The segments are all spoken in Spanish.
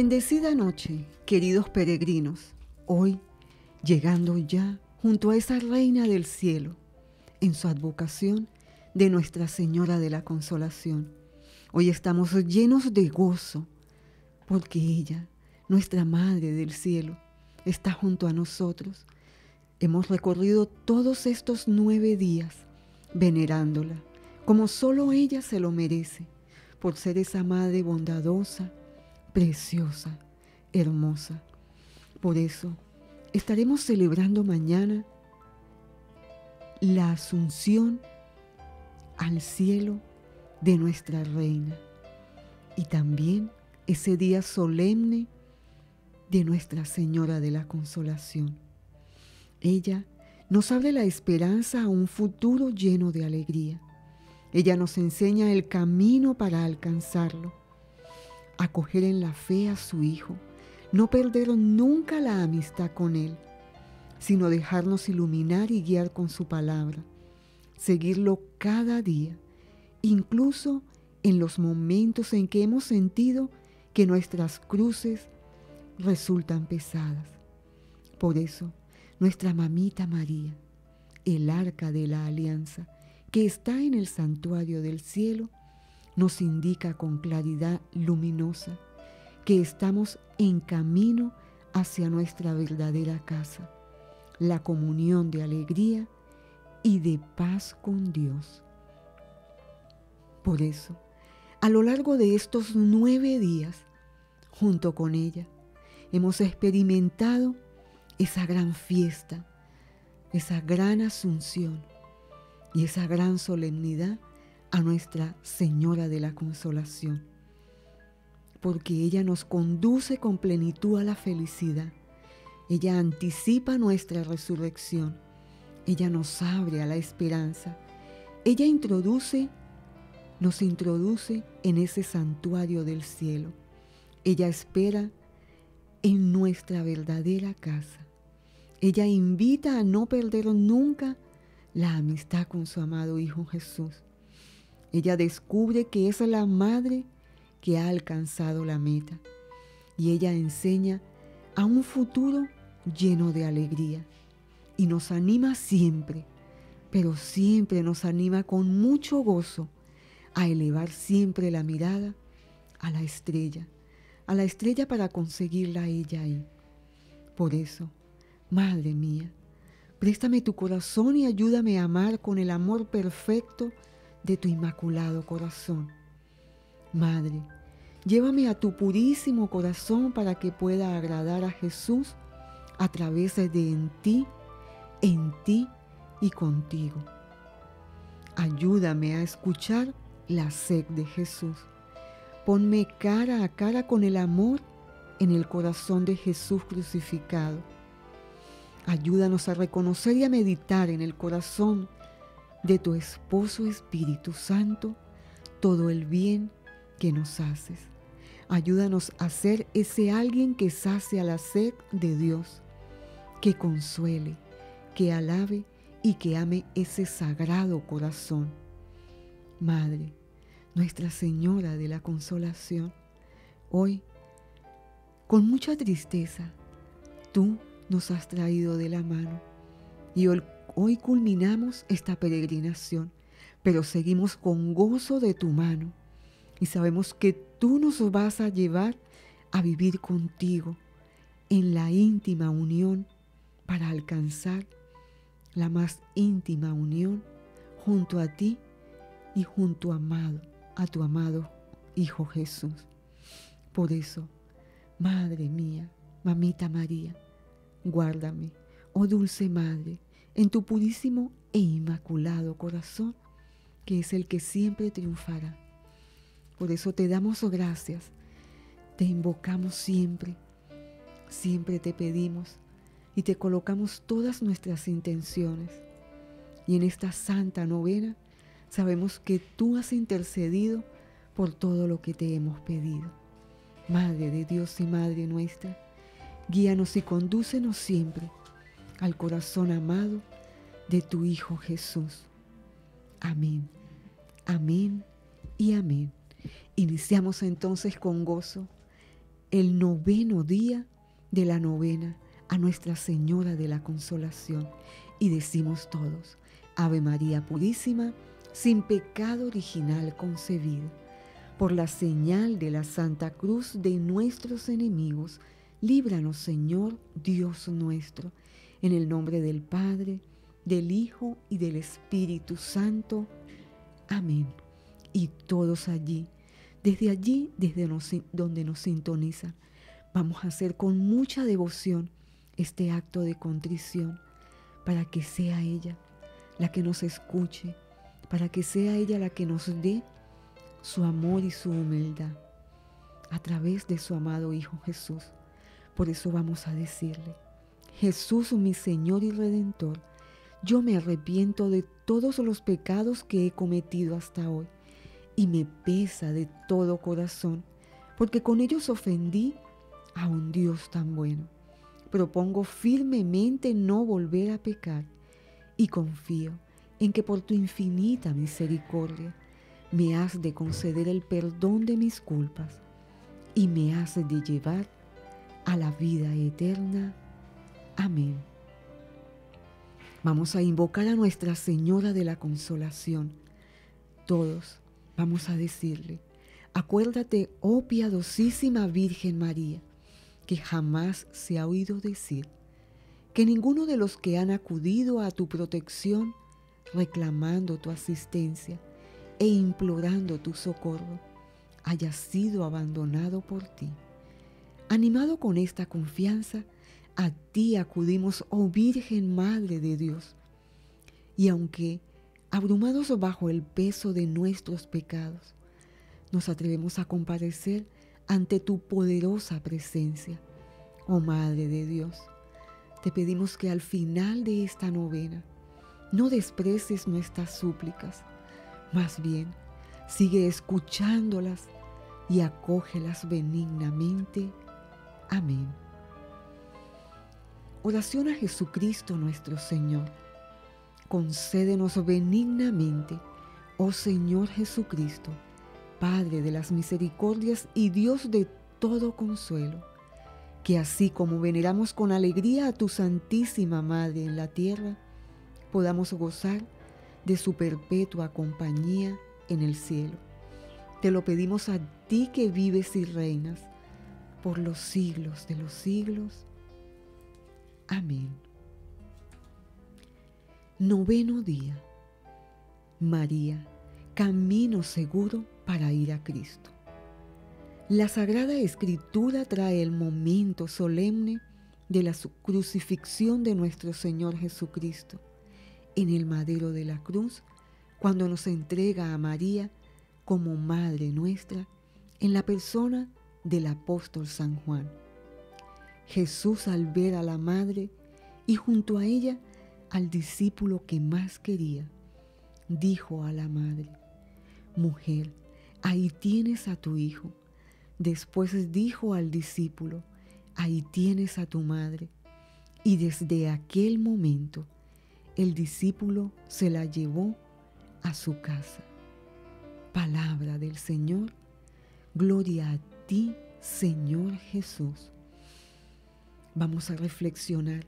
Bendecida noche, queridos peregrinos, hoy llegando ya junto a esa reina del cielo, en su advocación de Nuestra Señora de la Consolación. Hoy estamos llenos de gozo, porque ella, nuestra Madre del cielo, está junto a nosotros. Hemos recorrido todos estos nueve días venerándola, como solo ella se lo merece, por ser esa Madre bondadosa, preciosa, hermosa. Por eso estaremos celebrando mañana la asunción al cielo de nuestra reina y también ese día solemne de Nuestra Señora de la Consolación. Ella nos abre la esperanza a un futuro lleno de alegría. Ella nos enseña el camino para alcanzarlo acoger en la fe a su Hijo, no perder nunca la amistad con Él, sino dejarnos iluminar y guiar con su palabra, seguirlo cada día, incluso en los momentos en que hemos sentido que nuestras cruces resultan pesadas. Por eso, nuestra mamita María, el arca de la alianza, que está en el santuario del cielo, nos indica con claridad luminosa que estamos en camino hacia nuestra verdadera casa, la comunión de alegría y de paz con Dios. Por eso, a lo largo de estos nueve días, junto con ella, hemos experimentado esa gran fiesta, esa gran asunción y esa gran solemnidad a Nuestra Señora de la Consolación, porque ella nos conduce con plenitud a la felicidad. Ella anticipa nuestra resurrección. Ella nos abre a la esperanza. Ella introduce, nos introduce en ese santuario del cielo. Ella espera en nuestra verdadera casa. Ella invita a no perder nunca la amistad con su amado Hijo Jesús. Ella descubre que es la madre que ha alcanzado la meta y ella enseña a un futuro lleno de alegría y nos anima siempre, pero siempre nos anima con mucho gozo a elevar siempre la mirada a la estrella, a la estrella para conseguirla ella ahí. Por eso, Madre mía, préstame tu corazón y ayúdame a amar con el amor perfecto de tu inmaculado corazón. Madre, llévame a tu purísimo corazón para que pueda agradar a Jesús a través de en ti, en ti y contigo. Ayúdame a escuchar la sed de Jesús. Ponme cara a cara con el amor en el corazón de Jesús crucificado. Ayúdanos a reconocer y a meditar en el corazón de tu esposo Espíritu Santo todo el bien que nos haces. Ayúdanos a ser ese alguien que sacia la sed de Dios, que consuele, que alabe y que ame ese sagrado corazón. Madre, Nuestra Señora de la Consolación, hoy, con mucha tristeza, tú nos has traído de la mano y hoy Hoy culminamos esta peregrinación, pero seguimos con gozo de tu mano y sabemos que tú nos vas a llevar a vivir contigo en la íntima unión para alcanzar la más íntima unión junto a ti y junto amado, a tu amado Hijo Jesús. Por eso, Madre mía, Mamita María, guárdame, oh dulce Madre, en tu purísimo e inmaculado corazón, que es el que siempre triunfará. Por eso te damos gracias, te invocamos siempre, siempre te pedimos y te colocamos todas nuestras intenciones. Y en esta santa novena sabemos que tú has intercedido por todo lo que te hemos pedido. Madre de Dios y Madre nuestra, guíanos y condúcenos siempre al corazón amado de tu Hijo Jesús. Amén, amén y amén. Iniciamos entonces con gozo el noveno día de la novena a Nuestra Señora de la Consolación y decimos todos, Ave María Purísima, sin pecado original concebida, por la señal de la Santa Cruz de nuestros enemigos, líbranos Señor Dios nuestro, en el nombre del Padre, del Hijo y del Espíritu Santo. Amén. Y todos allí, desde allí, desde donde nos sintonizan, vamos a hacer con mucha devoción este acto de contrición para que sea ella la que nos escuche, para que sea ella la que nos dé su amor y su humildad a través de su amado Hijo Jesús. Por eso vamos a decirle, Jesús mi Señor y Redentor, yo me arrepiento de todos los pecados que he cometido hasta hoy y me pesa de todo corazón, porque con ellos ofendí a un Dios tan bueno. Propongo firmemente no volver a pecar y confío en que por tu infinita misericordia me has de conceder el perdón de mis culpas y me has de llevar a la vida eterna. Amén. Vamos a invocar a Nuestra Señora de la Consolación. Todos vamos a decirle, acuérdate, oh piadosísima Virgen María, que jamás se ha oído decir que ninguno de los que han acudido a tu protección reclamando tu asistencia e implorando tu socorro haya sido abandonado por ti. Animado con esta confianza, a ti acudimos, oh Virgen Madre de Dios. Y aunque abrumados bajo el peso de nuestros pecados, nos atrevemos a comparecer ante tu poderosa presencia, oh Madre de Dios te pedimos que al final de esta novena no desprecies nuestras súplicas, más bien sigue escuchándolas y acógelas benignamente. Amén. Oración a Jesucristo nuestro Señor. Concédenos benignamente, oh Señor Jesucristo, Padre de las misericordias y Dios de todo consuelo que así como veneramos con alegría a tu Santísima Madre en la tierra, podamos gozar de su perpetua compañía en el cielo. Te lo pedimos a ti que vives y reinas por los siglos de los siglos. Amén. Noveno día. María, camino seguro para ir a Cristo. La Sagrada Escritura trae el momento solemne de la crucifixión de nuestro Señor Jesucristo en el madero de la cruz, cuando nos entrega a María como Madre nuestra en la persona del apóstol San Juan. Jesús al ver a la Madre y junto a ella al discípulo que más quería, dijo a la Madre, Mujer, ahí tienes a tu Hijo. Después dijo al discípulo, ahí tienes a tu madre. Y desde aquel momento el discípulo se la llevó a su casa. Palabra del Señor, gloria a ti, Señor Jesús. Vamos a reflexionar,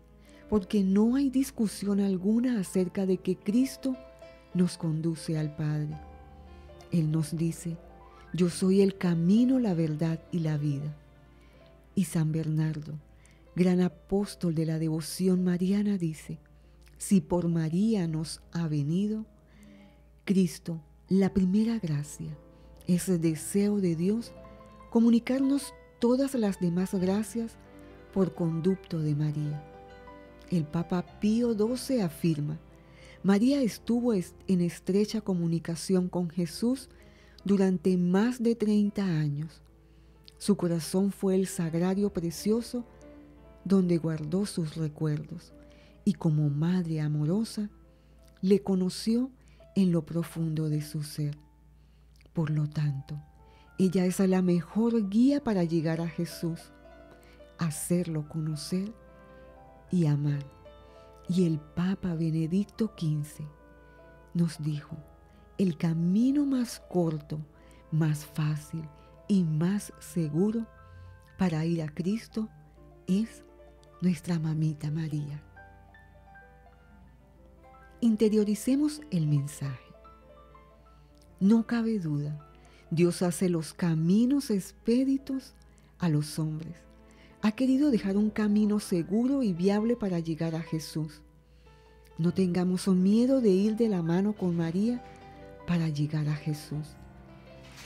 porque no hay discusión alguna acerca de que Cristo nos conduce al Padre. Él nos dice, yo soy el camino, la verdad y la vida. Y San Bernardo, gran apóstol de la devoción mariana, dice, si por María nos ha venido, Cristo, la primera gracia, es el deseo de Dios comunicarnos todas las demás gracias por conducto de María. El Papa Pío XII afirma, María estuvo en estrecha comunicación con Jesús durante más de 30 años. Su corazón fue el sagrario precioso donde guardó sus recuerdos y como madre amorosa le conoció en lo profundo de su ser. Por lo tanto, ella es la mejor guía para llegar a Jesús, hacerlo conocer y amar. Y el Papa Benedicto XV nos dijo, el camino más corto, más fácil y más seguro para ir a Cristo es nuestra mamita María. Interioricemos el mensaje. No cabe duda, Dios hace los caminos expéditos a los hombres. Ha querido dejar un camino seguro y viable para llegar a Jesús. No tengamos miedo de ir de la mano con María para llegar a Jesús.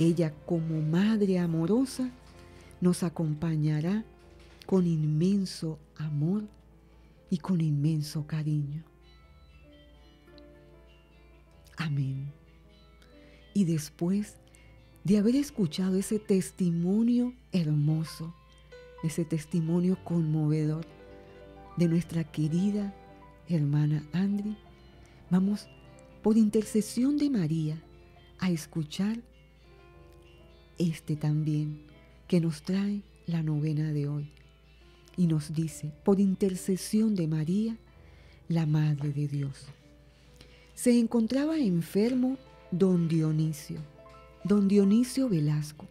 Ella como Madre amorosa nos acompañará con inmenso amor y con inmenso cariño. Amén. Y después de haber escuchado ese testimonio hermoso, ese testimonio conmovedor de nuestra querida hermana Andri, vamos por intercesión de María a escuchar este también que nos trae la novena de hoy. Y nos dice, por intercesión de María, la Madre de Dios. Se encontraba enfermo don Dionisio, don Dionisio Velasco,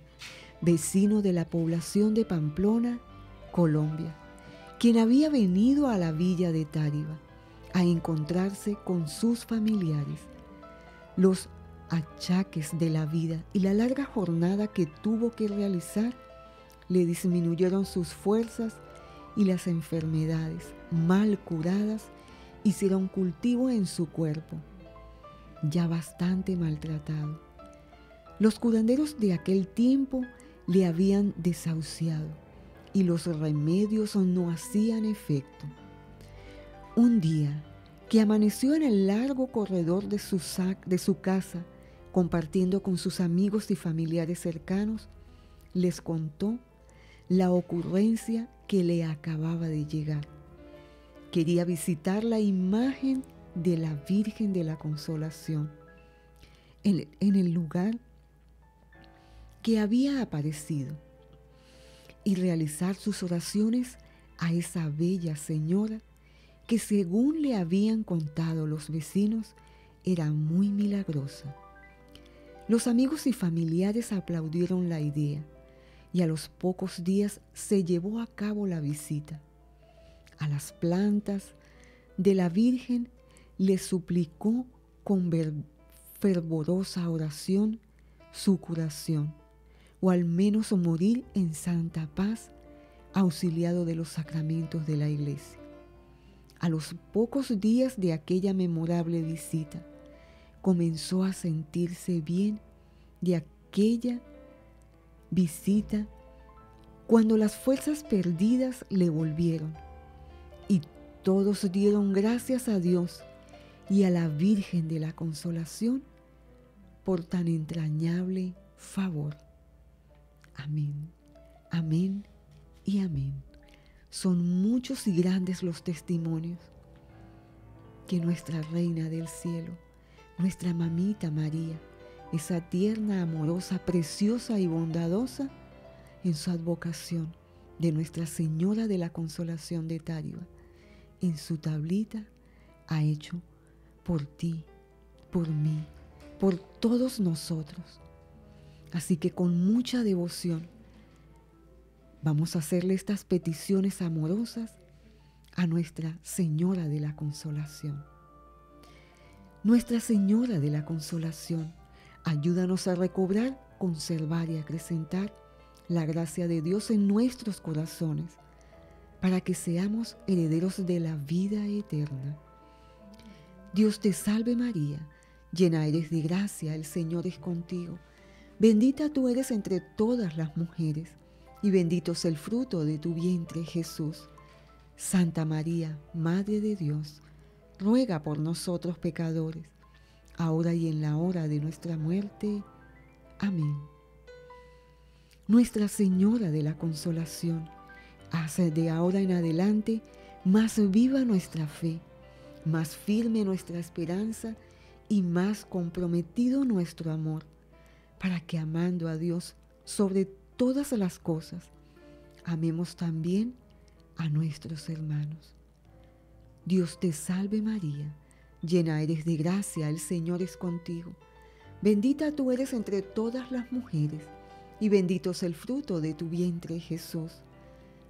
vecino de la población de Pamplona, Colombia, quien había venido a la villa de Táriba a encontrarse con sus familiares. Los achaques de la vida y la larga jornada que tuvo que realizar le disminuyeron sus fuerzas y las enfermedades mal curadas hicieron cultivo en su cuerpo, ya bastante maltratado. Los curanderos de aquel tiempo le habían desahuciado y los remedios no hacían efecto. Un día que amaneció en el largo corredor de su, de su casa, compartiendo con sus amigos y familiares cercanos, les contó la ocurrencia que le acababa de llegar. Quería visitar la imagen de la Virgen de la Consolación en, en el lugar que había aparecido y realizar sus oraciones a esa bella señora que según le habían contado los vecinos era muy milagrosa. Los amigos y familiares aplaudieron la idea y a los pocos días se llevó a cabo la visita. A las plantas de la Virgen le suplicó con fervorosa oración su curación, o al menos morir en santa paz, auxiliado de los sacramentos de la iglesia. A los pocos días de aquella memorable visita, comenzó a sentirse bien de aquella visita cuando las fuerzas perdidas le volvieron y todos dieron gracias a Dios y a la Virgen de la Consolación por tan entrañable favor. Amén, amén y amén. Son muchos y grandes los testimonios que nuestra Reina del Cielo, nuestra mamita María, esa tierna, amorosa, preciosa y bondadosa en su advocación de Nuestra Señora de la Consolación de Táriba, en su tablita ha hecho por ti, por mí, por todos nosotros. Así que con mucha devoción Vamos a hacerle estas peticiones amorosas a Nuestra Señora de la Consolación. Nuestra Señora de la Consolación, ayúdanos a recobrar, conservar y acrecentar la gracia de Dios en nuestros corazones, para que seamos herederos de la vida eterna. Dios te salve María, llena eres de gracia, el Señor es contigo. Bendita tú eres entre todas las mujeres y bendito es el fruto de tu vientre, Jesús. Santa María, Madre de Dios, ruega por nosotros pecadores, ahora y en la hora de nuestra muerte. Amén. Nuestra Señora de la Consolación, hace de ahora en adelante más viva nuestra fe, más firme nuestra esperanza y más comprometido nuestro amor, para que amando a Dios sobre todas las cosas, amemos también a nuestros hermanos. Dios te salve María, llena eres de gracia, el Señor es contigo. Bendita tú eres entre todas las mujeres, y bendito es el fruto de tu vientre Jesús.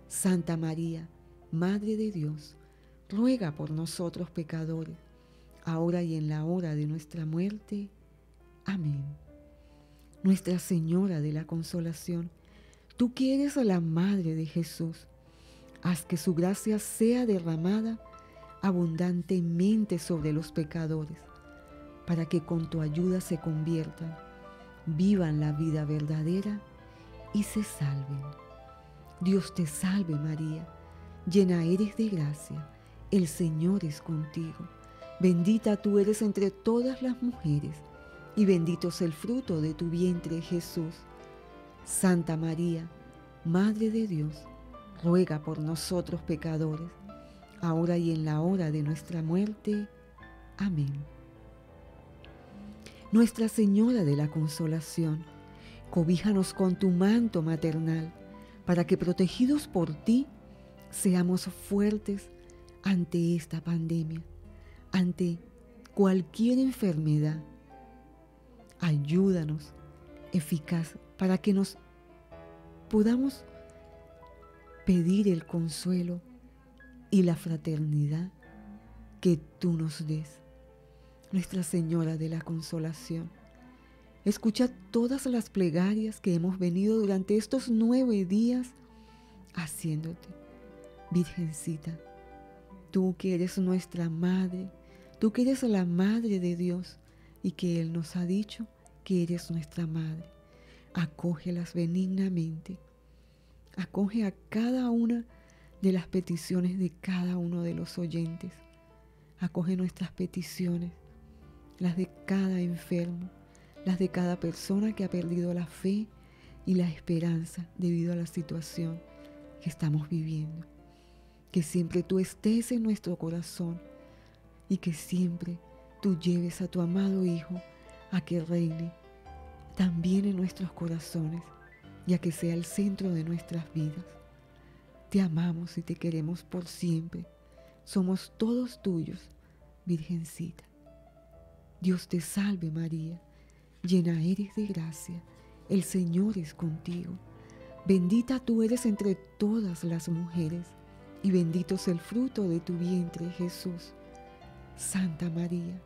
Santa María, Madre de Dios, ruega por nosotros pecadores, ahora y en la hora de nuestra muerte. Amén. Nuestra Señora de la Consolación, tú que eres la Madre de Jesús, haz que su gracia sea derramada abundantemente sobre los pecadores, para que con tu ayuda se conviertan, vivan la vida verdadera y se salven. Dios te salve María, llena eres de gracia, el Señor es contigo, bendita tú eres entre todas las mujeres, y bendito es el fruto de tu vientre Jesús. Santa María, Madre de Dios, ruega por nosotros pecadores, ahora y en la hora de nuestra muerte. Amén. Nuestra Señora de la Consolación, cobíjanos con tu manto maternal, para que protegidos por ti seamos fuertes ante esta pandemia, ante cualquier enfermedad. Ayúdanos, eficaz, para que nos podamos pedir el consuelo y la fraternidad que tú nos des. Nuestra Señora de la Consolación, escucha todas las plegarias que hemos venido durante estos nueve días haciéndote. Virgencita, tú que eres nuestra Madre, tú que eres la Madre de Dios y que Él nos ha dicho que eres nuestra Madre, acógelas benignamente Acoge a cada una de las peticiones de cada uno de los oyentes. Acoge nuestras peticiones, las de cada enfermo, las de cada persona que ha perdido la fe y la esperanza debido a la situación que estamos viviendo. Que siempre tú estés en nuestro corazón y que siempre tú lleves a tu amado Hijo a que reine también en nuestros corazones ya que sea el centro de nuestras vidas. Te amamos y te queremos por siempre. Somos todos tuyos, Virgencita. Dios te salve María, llena eres de gracia, el Señor es contigo. Bendita tú eres entre todas las mujeres, y bendito es el fruto de tu vientre, Jesús. Santa María,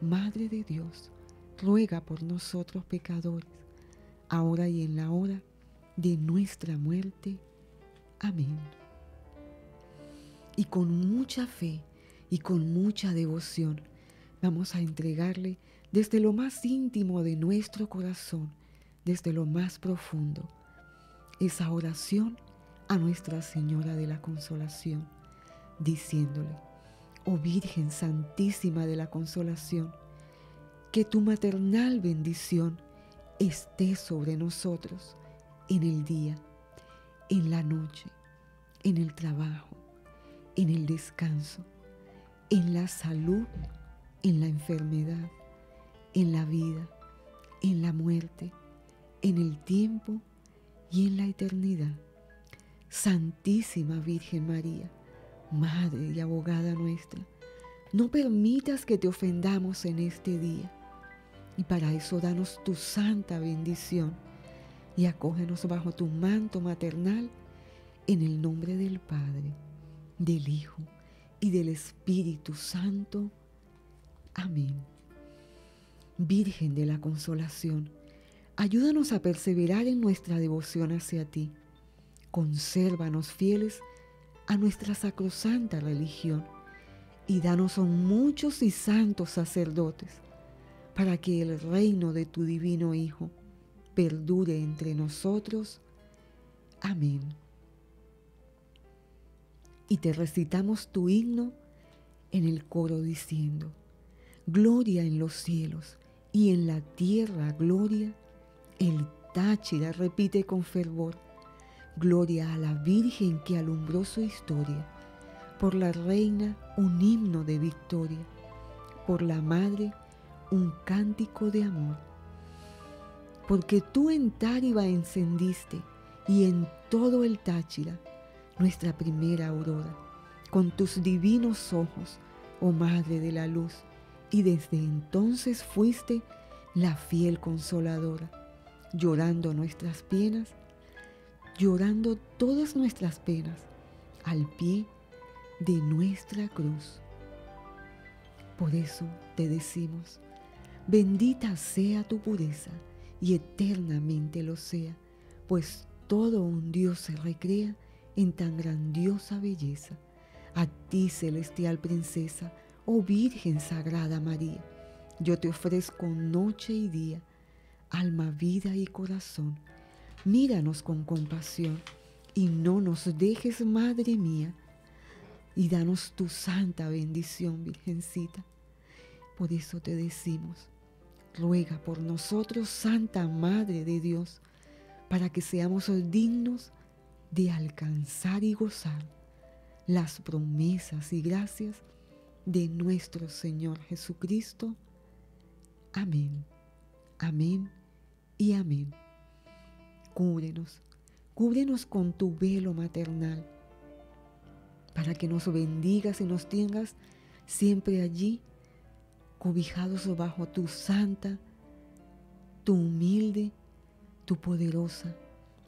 Madre de Dios, ruega por nosotros pecadores, ahora y en la hora de nuestra muerte. Amén. Y con mucha fe y con mucha devoción vamos a entregarle desde lo más íntimo de nuestro corazón, desde lo más profundo, esa oración a Nuestra Señora de la Consolación, diciéndole, oh Virgen Santísima de la Consolación, que tu maternal bendición esté sobre nosotros en el día, en la noche, en el trabajo, en el descanso, en la salud, en la enfermedad, en la vida, en la muerte, en el tiempo y en la eternidad. Santísima Virgen María, Madre y abogada nuestra, no permitas que te ofendamos en este día. Y para eso danos tu santa bendición y acógenos bajo tu manto maternal en el nombre del Padre, del Hijo y del Espíritu Santo. Amén. Virgen de la Consolación, ayúdanos a perseverar en nuestra devoción hacia ti. Consérvanos fieles a nuestra sacrosanta religión y danos muchos y santos sacerdotes para que el reino de tu divino Hijo perdure entre nosotros. Amén. Y te recitamos tu himno en el coro diciendo, Gloria en los cielos y en la tierra gloria. El Táchira repite con fervor, Gloria a la Virgen que alumbró su historia, por la Reina un himno de victoria, por la Madre un cántico de amor porque tú en Táriba encendiste y en todo el Táchira nuestra primera aurora, con tus divinos ojos, oh Madre de la Luz, y desde entonces fuiste la fiel consoladora, llorando nuestras penas, llorando todas nuestras penas al pie de nuestra cruz. Por eso te decimos, bendita sea tu pureza y eternamente lo sea, pues todo un Dios se recrea en tan grandiosa belleza. A ti, celestial princesa, oh Virgen Sagrada María, yo te ofrezco noche y día, alma, vida y corazón. Míranos con compasión y no nos dejes, Madre mía, y danos tu santa bendición, Virgencita. Por eso te decimos, ruega por nosotros, Santa Madre de Dios, para que seamos dignos de alcanzar y gozar las promesas y gracias de nuestro Señor Jesucristo. Amén, amén y amén. Cúbrenos, cúbrenos con tu velo maternal, para que nos bendigas y nos tengas siempre allí, cobijados bajo tu santa, tu humilde, tu poderosa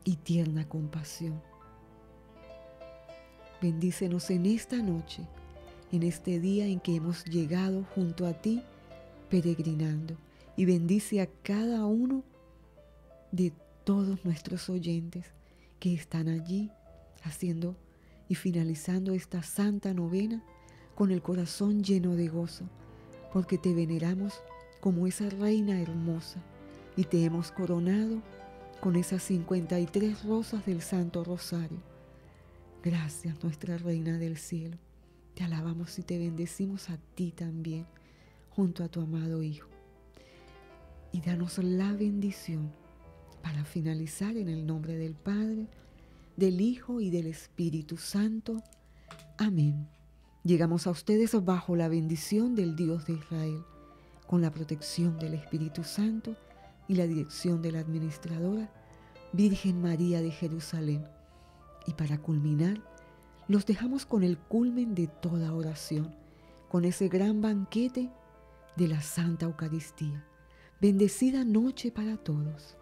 y tierna compasión. Bendícenos en esta noche, en este día en que hemos llegado junto a ti peregrinando, y bendice a cada uno de todos nuestros oyentes que están allí haciendo y finalizando esta santa novena con el corazón lleno de gozo, porque te veneramos como esa reina hermosa y te hemos coronado con esas 53 rosas del Santo Rosario Gracias, nuestra Reina del Cielo. Te alabamos y te bendecimos a ti también, junto a tu amado Hijo. Y danos la bendición para finalizar en el nombre del Padre, del Hijo y del Espíritu Santo. Amén. Llegamos a ustedes bajo la bendición del Dios de Israel, con la protección del Espíritu Santo y la dirección de la administradora Virgen María de Jerusalén y para culminar, los dejamos con el culmen de toda oración, con ese gran banquete de la Santa Eucaristía. Bendecida noche para todos.